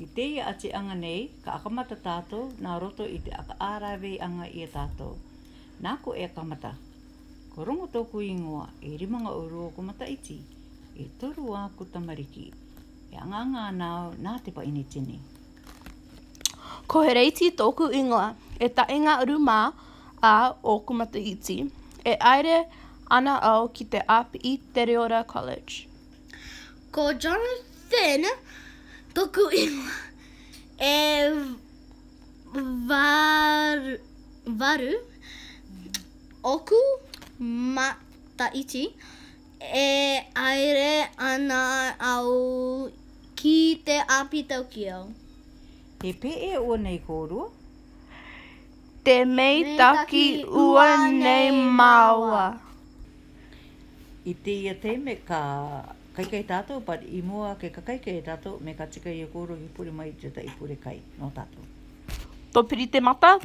I te ia ati anga nei, ka akamata tātou, nā roto i te aka ārāwei anga i a tātou. Nā e akamata. Ko rongo tōku ingoa, e rimanga urua ko mata iti, e toru a ko E anga anga anau, nā te pa ini tini. Ko he reiti tōku ingoa, e ta inga uru mā a o ko iti, e aere ana au ki te ap i Te College. Ko Jonathan, Toku ingoa. E varu, varu oku mata iti e aere ana au ki te api tau ki au. pe e o nei kōru? Te meitaki ua nei maua. I te ia te me ka kai kaikai tātou, but i mua ke kakaikai e tātou, me ka tika i a kōro i pūre mai te ta i pūre kai, no tātou. Tō piri te mata?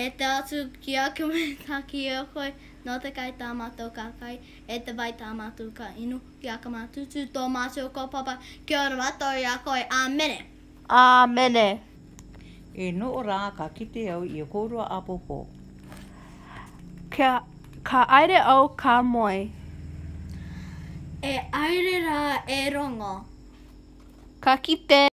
E te atu ki a kume tā ki a e koe, no te kai tā mātou ka kai, e te vai tā mātou ka inu, ki a kama tutu, tō mātou ko papa, ki ora mātou i a koe, āmene. Āmene. E no ora ka kite au i a kōroa a pōpō. Ka, ka aere au ka moi. え、アイレラ、エロンゴ。きて。